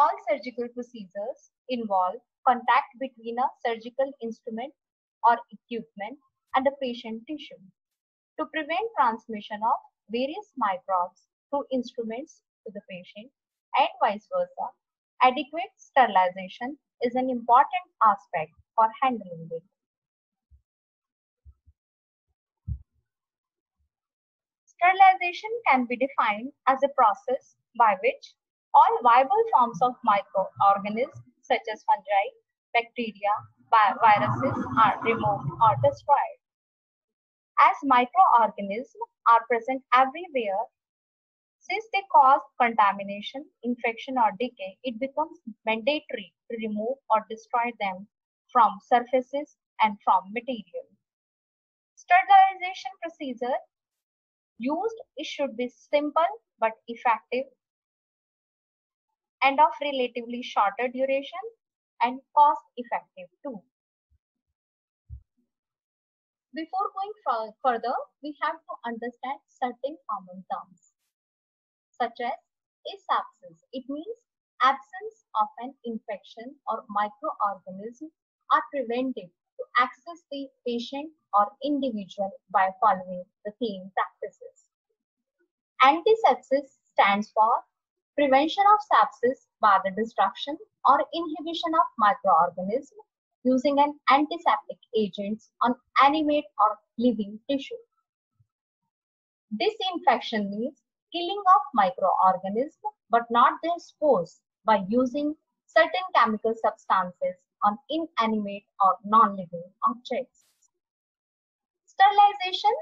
all surgical procedures involve contact between a surgical instrument or equipment and the patient tissue. To prevent transmission of various microbes through instruments to the patient and vice versa, adequate sterilization is an important aspect for handling it. Sterilization can be defined as a process by which all viable forms of microorganisms such as fungi, bacteria, viruses are removed or destroyed. As microorganisms are present everywhere, since they cause contamination, infection or decay, it becomes mandatory to remove or destroy them from surfaces and from material. Sterilization procedure used it should be simple but effective and of relatively shorter duration and cost effective too. Before going further, we have to understand certain common terms such as asepsis. It means absence of an infection or microorganism are prevented to access the patient or individual by following the clean practices. Antisepsis stands for prevention of sepsis by the destruction or inhibition of microorganisms using an antiseptic agent on animate or living tissue. Disinfection means killing of microorganisms but not their spores by using certain chemical substances on inanimate or non-living objects. Sterilization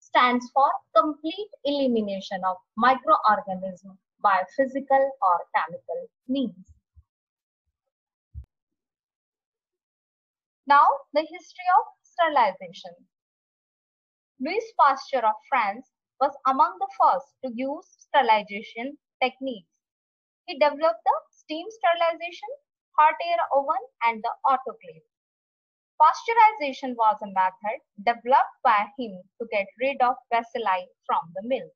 stands for complete elimination of microorganisms by physical or chemical means. Now, the history of sterilization. Louis Pasteur of France was among the first to use sterilization techniques. He developed the steam sterilization, hot air oven, and the autoclave. Pasteurization was a method developed by him to get rid of bacilli from the milk.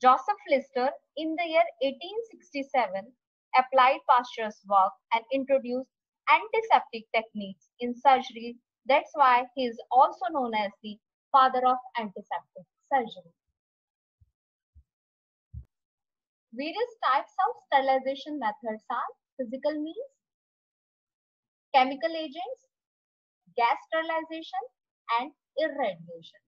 Joseph Lister, in the year 1867, applied Pasteur's work and introduced antiseptic techniques in surgery. That's why he is also known as the father of antiseptic surgery. Various types of sterilization methods are physical means, chemical agents, gas sterilization, and irradiation.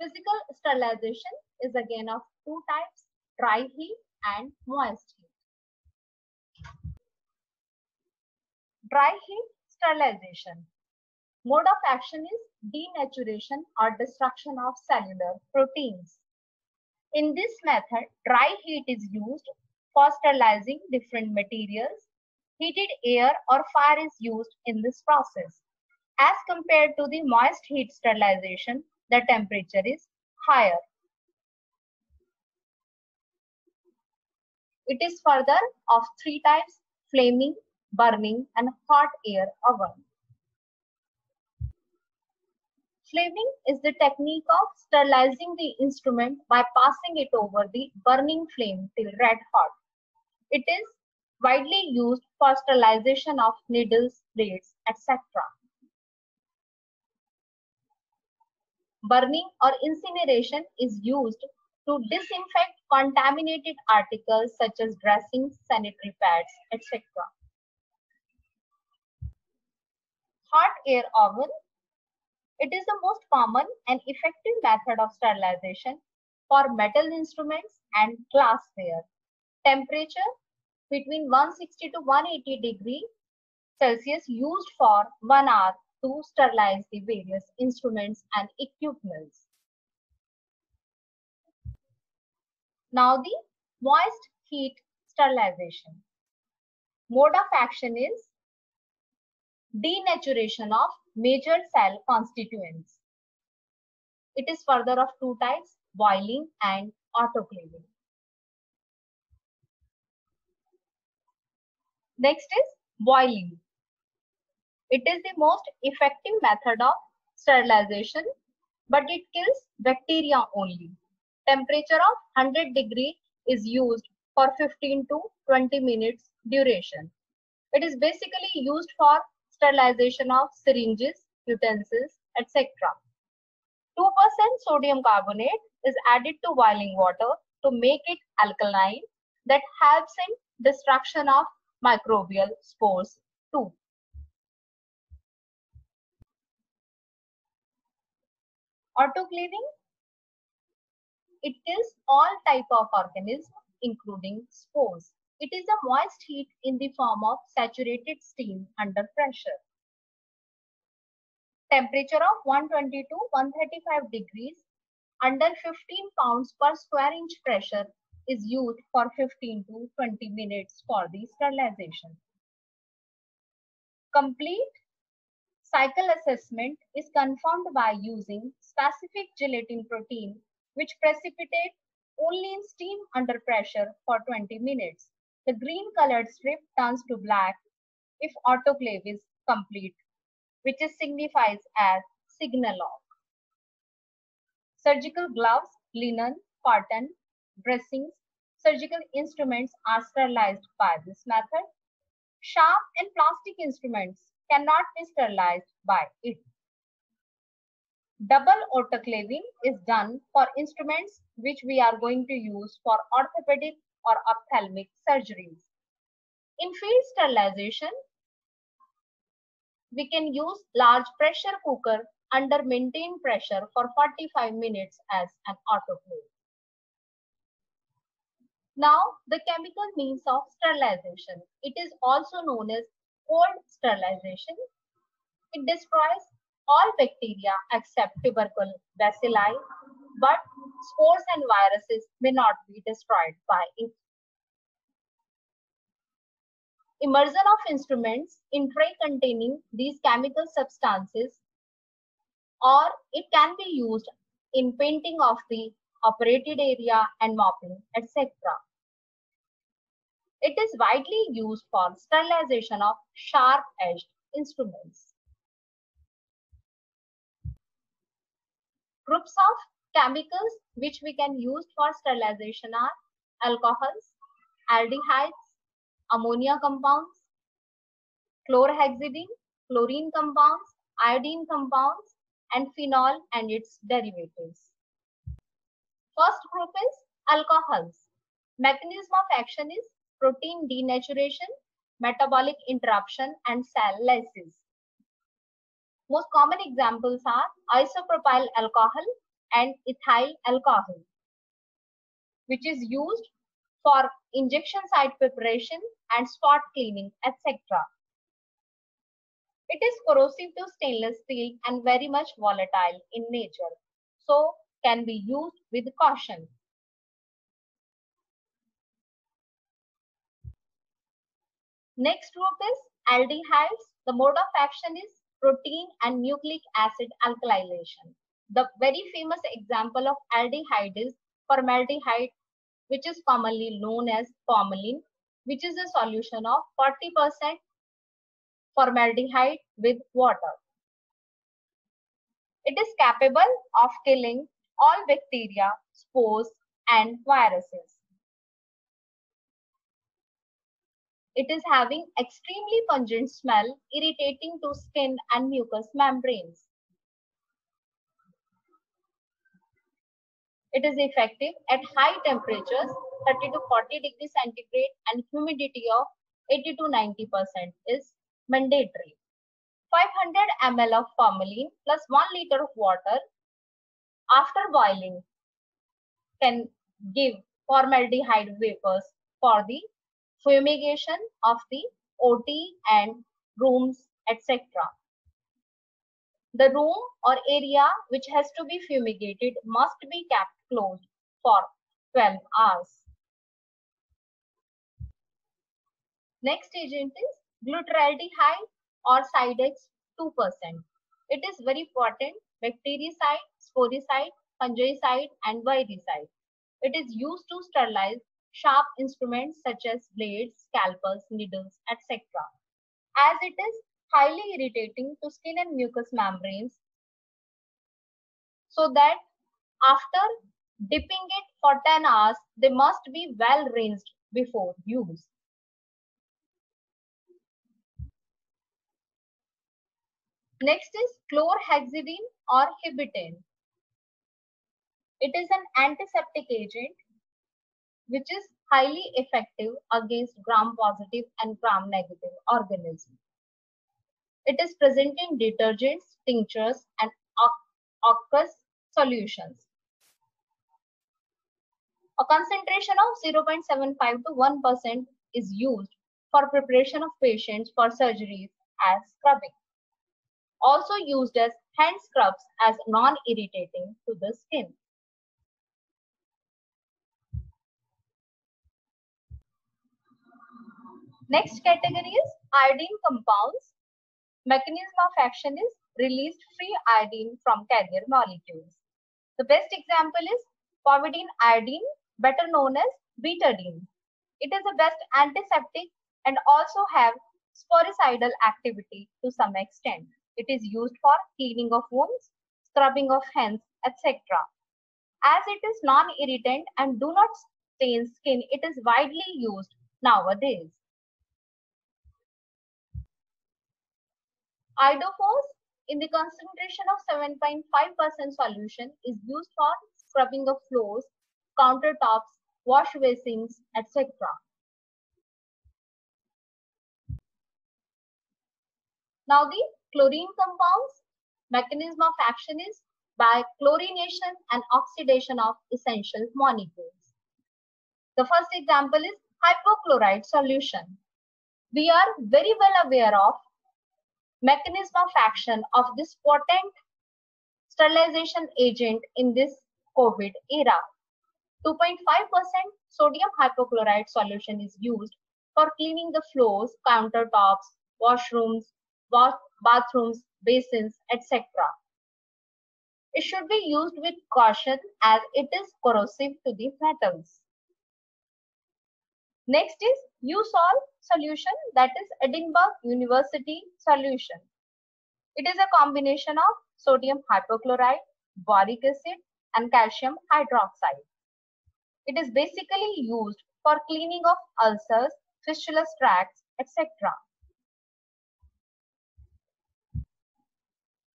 Physical sterilization is again of two types, dry heat and moist heat. Dry heat sterilization. Mode of action is denaturation or destruction of cellular proteins. In this method, dry heat is used for sterilizing different materials. Heated air or fire is used in this process. As compared to the moist heat sterilization, the temperature is higher. It is further of three types, flaming, burning and hot air oven. Flaming is the technique of sterilizing the instrument by passing it over the burning flame till red hot. It is widely used for sterilization of needles, blades, etc. Burning or incineration is used to disinfect contaminated articles such as dressings, sanitary pads, etc. Hot air oven. It is the most common and effective method of sterilization for metal instruments and glassware. Temperature between 160 to 180 degree Celsius used for one hour to sterilize the various instruments and equipments. Now the moist heat sterilization. Mode of action is denaturation of major cell constituents. It is further of two types, boiling and autoclaving. Next is boiling. It is the most effective method of sterilization, but it kills bacteria only. Temperature of 100 degree is used for 15 to 20 minutes duration. It is basically used for sterilization of syringes, utensils, etc. 2% sodium carbonate is added to boiling water to make it alkaline that helps in destruction of microbial spores too. Autoclaving it kills all type of organisms including spores. It is a moist heat in the form of saturated steam under pressure. Temperature of 120 to 135 degrees under 15 pounds per square inch pressure is used for 15 to 20 minutes for the sterilization. Complete cycle assessment is confirmed by using specific gelatin protein which precipitate only in steam under pressure for 20 minutes. The green colored strip turns to black if autoclave is complete, which is signifies as signal off. Surgical gloves, linen, cotton, dressings, surgical instruments are sterilized by this method. Sharp and plastic instruments cannot be sterilized by it. Double autoclaving is done for instruments which we are going to use for orthopedic or ophthalmic surgeries. In field sterilization, we can use large pressure cooker under maintained pressure for 45 minutes as an autoclave. Now, the chemical means of sterilization. It is also known as cold sterilization. It destroys all bacteria except tubercle bacilli, but spores and viruses may not be destroyed by it. Immersion of instruments in tray containing these chemical substances or it can be used in painting of the operated area and mopping, etc. It is widely used for sterilization of sharp-edged instruments. Groups of chemicals which we can use for sterilization are alcohols, aldehydes, ammonia compounds, chlorhexidine, chlorine compounds, iodine compounds, and phenol and its derivatives. First group is alcohols. Mechanism of action is protein denaturation, metabolic interruption, and cell lysis. Most common examples are isopropyl alcohol and ethyl alcohol, which is used for injection site preparation and spot cleaning, etc. It is corrosive to stainless steel and very much volatile in nature, so can be used with caution. Next group is aldehydes. The mode of action is protein and nucleic acid alkylation. The very famous example of aldehyde is formaldehyde, which is commonly known as formalin, which is a solution of 40% formaldehyde with water. It is capable of killing all bacteria, spores, and viruses. It is having extremely pungent smell, irritating to skin and mucous membranes. It is effective at high temperatures, 30 to 40 degrees centigrade and humidity of 80 to 90% is mandatory. 500 ml of formalin plus 1 liter of water after boiling can give formaldehyde vapors for the fumigation of the OT and rooms, etc. The room or area which has to be fumigated must be kept closed for 12 hours. Next agent is glutaraldehyde or Cidex 2%. It is very potent bactericide, sporicide, fungicide and virucide. It is used to sterilize sharp instruments such as blades, scalpels, needles, etc. As it is highly irritating to skin and mucous membranes, so that after dipping it for 10 hours. They must be well rinsed before use. Next is chlorhexidine or Hibitane. It is an antiseptic agent which is highly effective against gram-positive and gram-negative organisms. It is present in detergents, tinctures, and aqueous solutions. A concentration of 0.75 to 1% is used for preparation of patients for surgeries as scrubbing. Also used as hand scrubs as non-irritating to the skin. Next category is iodine compounds. Mechanism of action is released free iodine from carrier molecules. The best example is povidine iodine, better known as betadine. It is the best antiseptic and also have sporicidal activity to some extent. It is used for cleaning of wounds, scrubbing of hands, etc. As it is non-irritant and do not stain skin, it is widely used nowadays. Iodophors in the concentration of 7.5% solution is used for scrubbing of floors, countertops, wash basins, etc. Now the chlorine compounds, mechanism of action is by chlorination and oxidation of essential molecules. The first example is hypochlorite solution. We are very well aware of mechanism of action of this potent sterilization agent in this COVID era. 2.5% sodium hypochlorite solution is used for cleaning the floors, countertops, washrooms, bathrooms, basins, etc. It should be used with caution as it is corrosive to the metals. Next is EUSOL solution that is Edinburgh University solution. It is a combination of sodium hypochlorite, boric acid and calcium hydroxide. It is basically used for cleaning of ulcers, fistulous tracts, etc.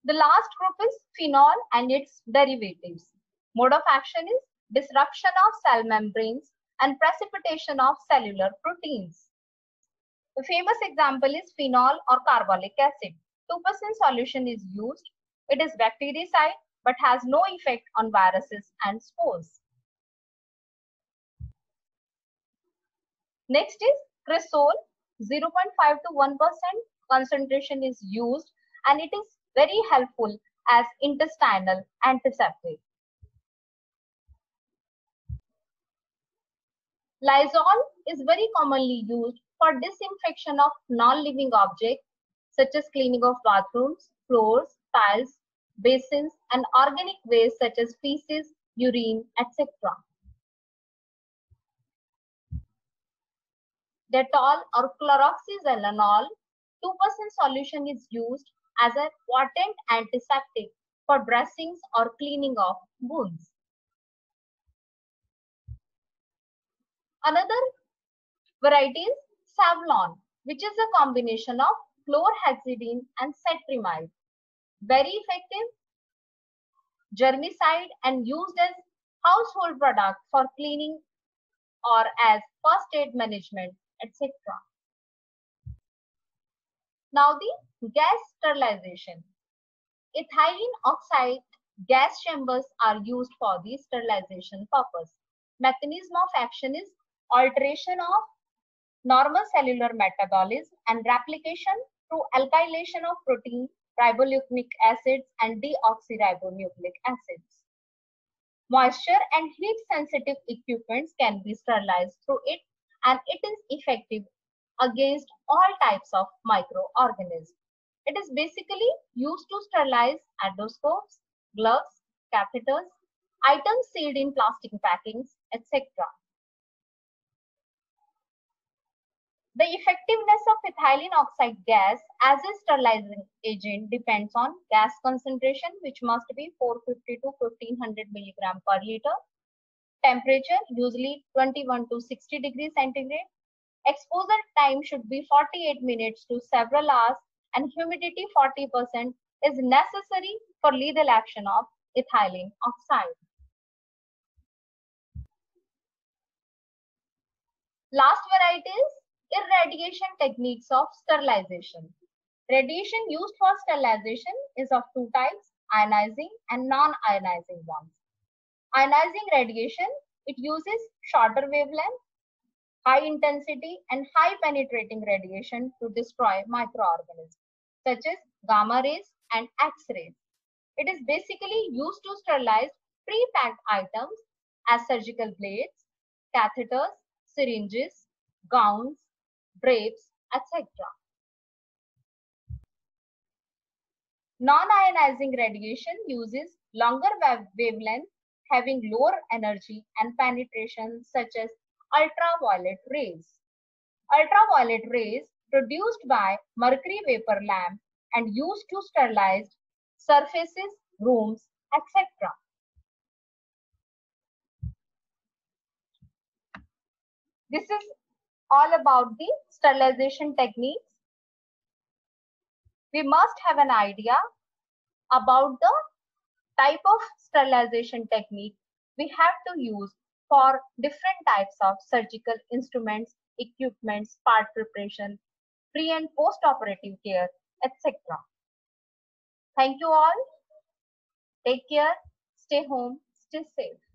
The last group is phenol and its derivatives. Mode of action is disruption of cell membranes and precipitation of cellular proteins. The famous example is phenol or carbolic acid. 2% solution is used. It is bactericide but has no effect on viruses and spores. Next is cresol. 0.5 to 1% concentration is used and it is very helpful as intestinal antiseptic. Lysol is very commonly used for disinfection of non-living objects such as cleaning of bathrooms, floors, tiles, basins, and organic waste such as feces, urine, etc. Dettol or chloroxylenol 2% solution is used as a potent antiseptic for dressings or cleaning of wounds. Another variety is Savlon, which is a combination of chlorhexidine and cetrimide. Very effective germicide and used as household product for cleaning or as first aid management, etc. Now the gas sterilization. Ethylene oxide gas chambers are used for the sterilization purpose. Mechanism of action is alteration of normal cellular metabolism and replication through alkylation of protein, ribonucleic acids, and deoxyribonucleic acids. Moisture and heat sensitive equipments can be sterilized through it and it is effective against all types of microorganisms. It is basically used to sterilize endoscopes, gloves, catheters, items sealed in plastic packings, etc. The effectiveness of ethylene oxide gas as a sterilizing agent depends on gas concentration which must be 450 to 1500 milligram per liter Temperature usually 21 to 60 degrees centigrade. Exposure time should be 48 minutes to several hours and humidity 40% is necessary for lethal action of ethylene oxide. Last variety is irradiation techniques of sterilization. Radiation used for sterilization is of two types, ionizing and non-ionizing ones. Ionizing radiation, it uses shorter wavelength, high intensity and high penetrating radiation to destroy microorganisms such as gamma rays and X-rays. It is basically used to sterilize pre-packed items as surgical blades, catheters, syringes, gowns, drapes, etc. Non-ionizing radiation uses longer wavelength having lower energy and penetration such as ultraviolet rays. Ultraviolet rays produced by mercury vapor lamp and used to sterilize surfaces, rooms, etc. This is all about the sterilization techniques. We must have an idea about the type of sterilization technique we have to use for different types of surgical instruments, equipments, part preparation, pre and post operative care, etc. Thank you all. Take care, stay home, stay safe.